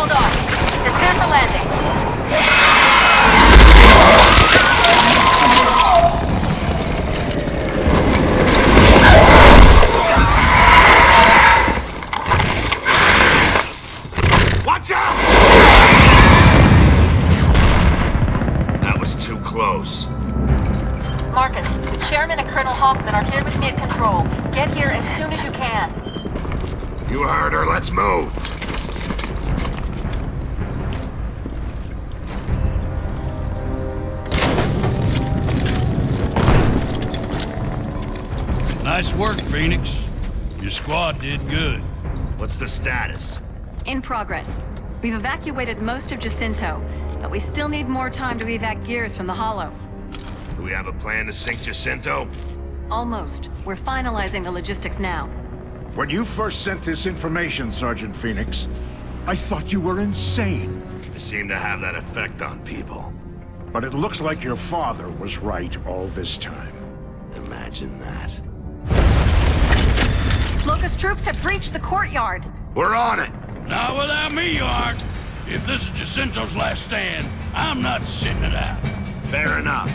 hold on. Prepare for landing. Marcus, the chairman and Colonel Hoffman are here with me at control. Get here as soon as you can. You heard her. Let's move. Nice work, Fenix. Your squad did good. What's the status? In progress. We've evacuated most of Jacinto, but we still need more time to evac gears from the Hollow. Do we have a plan to sink Jacinto? Almost. We're finalizing the logistics now. When you first sent this information, Sergeant Fenix, I thought you were insane. I seem to have that effect on people. But it looks like your father was right all this time. Imagine that. Locust troops have breached the courtyard. We're on it! Not without me, you aren't. If this is Jacinto's last stand, I'm not sitting it out. Fair enough.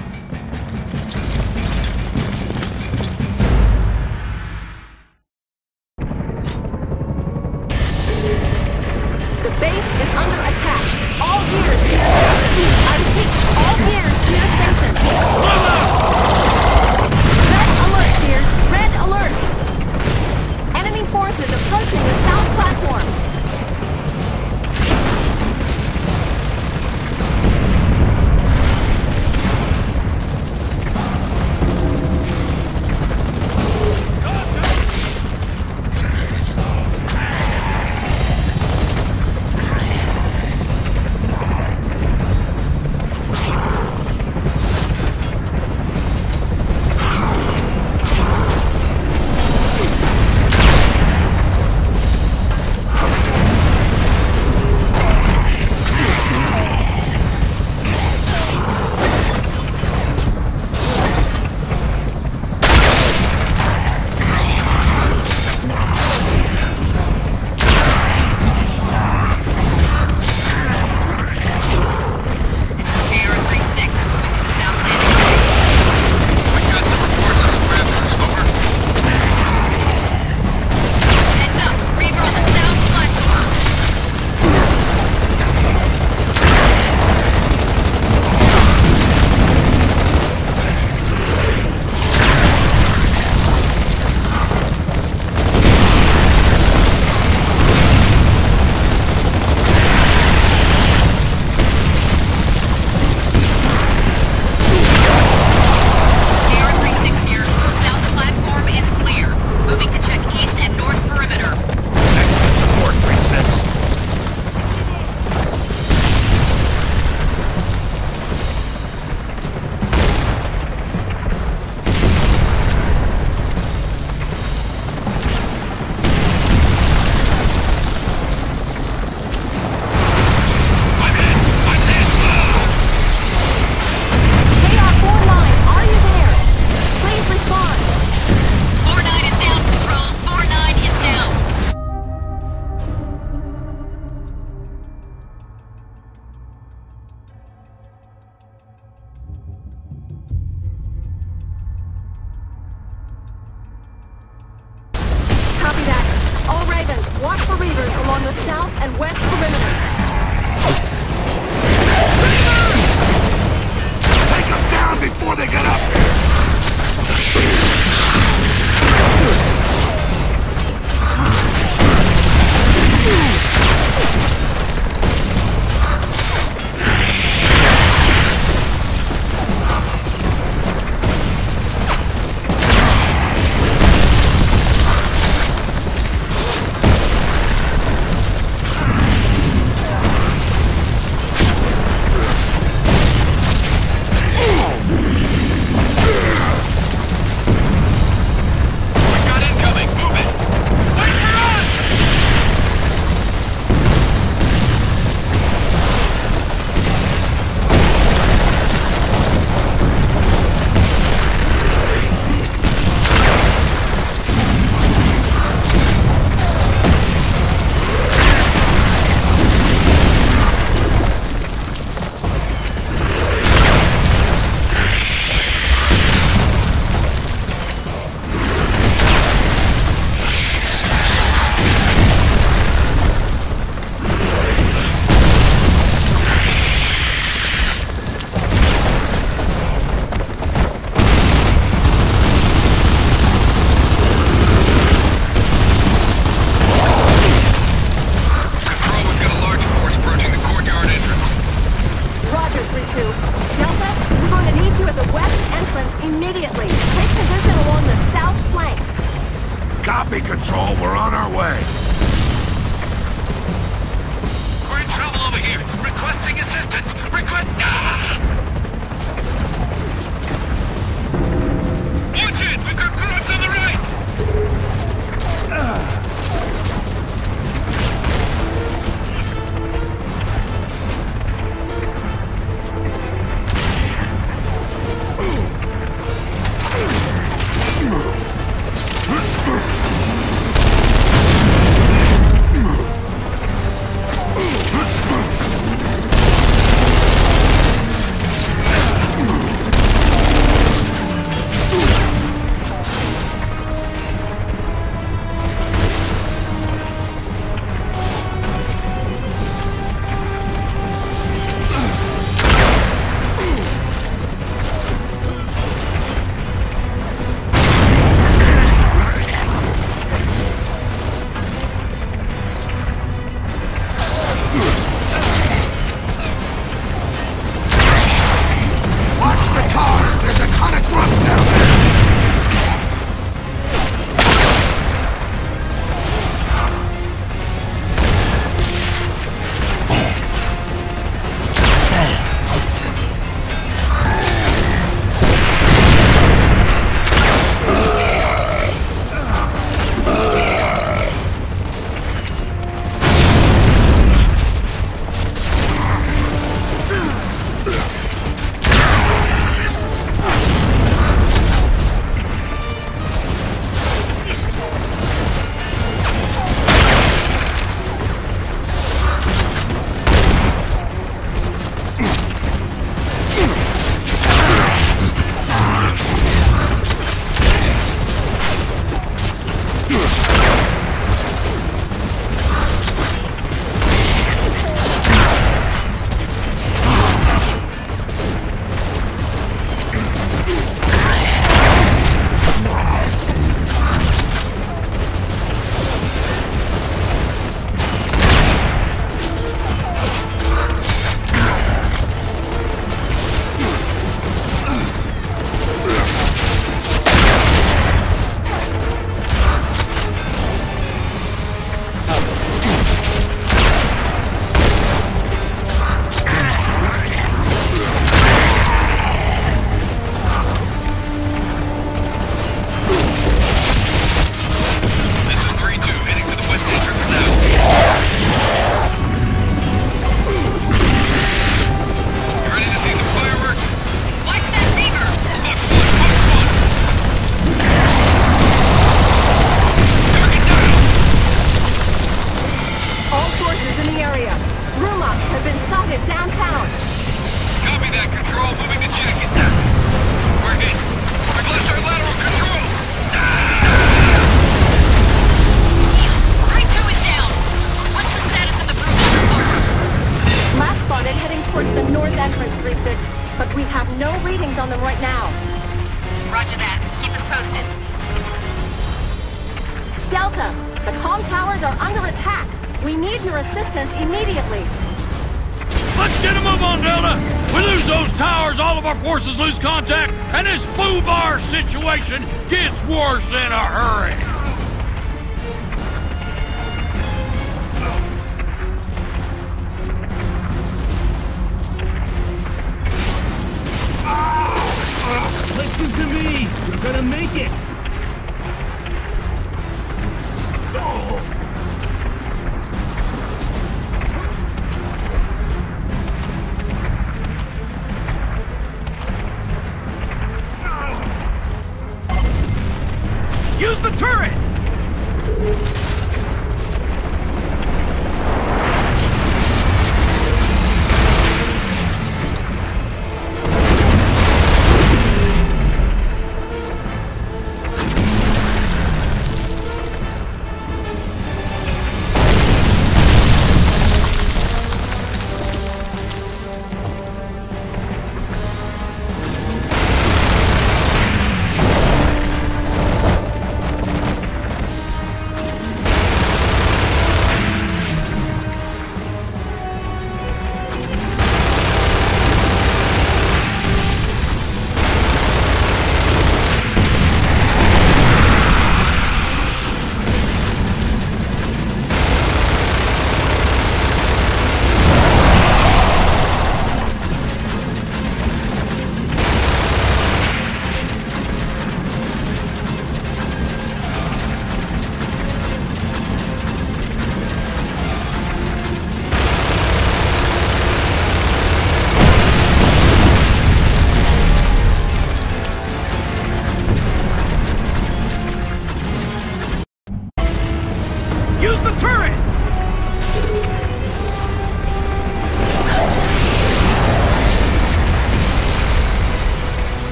Towards the north entrance, 3-6, but we have no readings on them right now. Roger that. Keep us posted. Delta, the comm towers are under attack. We need your assistance immediately. Let's get a move on, Delta! We lose those towers, all of our forces lose contact, and this FUBAR situation gets worse in a hurry! Me! You're gonna make it!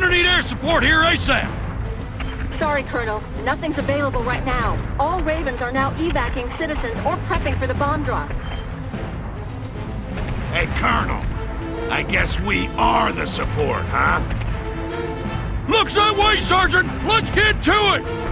Gonna need air support here ASAP. Sorry, Colonel. Nothing's available right now. All Ravens are now evacuating citizens or prepping for the bomb drop. Hey, Colonel. I guess we are the support, huh? Looks that way, Sergeant. Let's get to it.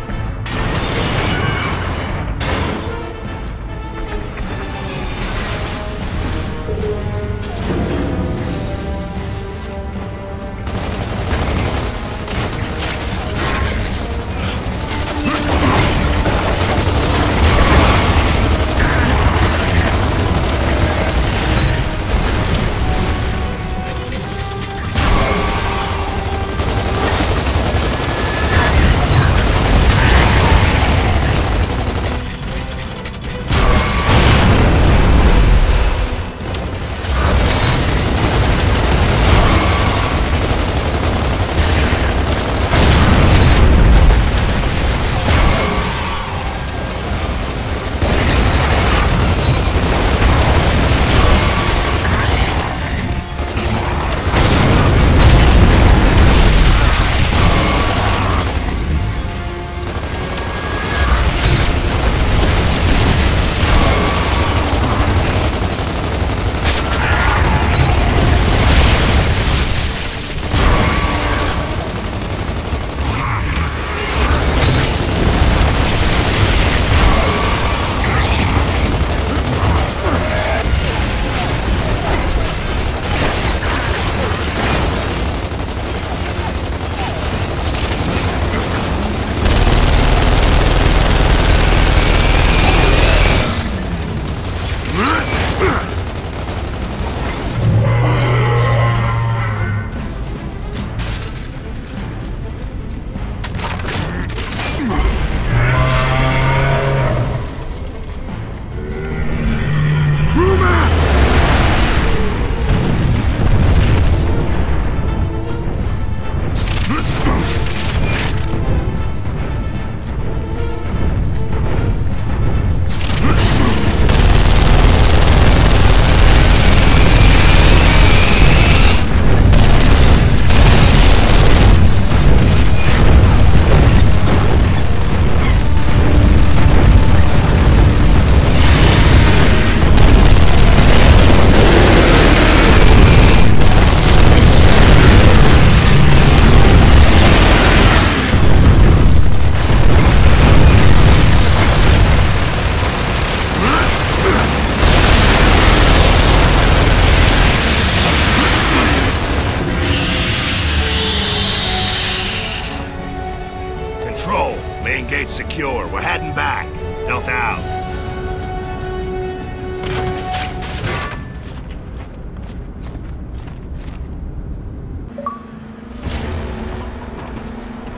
We're heading back. Delta out.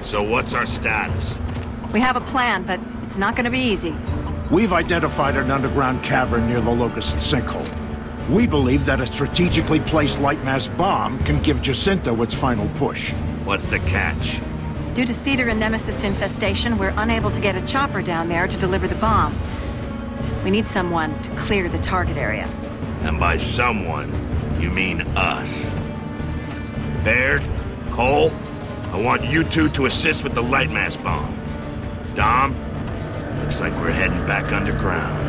So what's our status? We have a plan, but it's not gonna be easy. We've identified an underground cavern near the Locust sinkhole. We believe that a strategically placed Lightmass bomb can give Jacinto its final push. What's the catch? Due to Seeder and Nemacyst infestation, we're unable to get a chopper down there to deliver the bomb. We need someone to clear the target area. And by someone, you mean us. Baird, Cole, I want you two to assist with the Lightmass bomb. Dom, looks like we're heading back underground.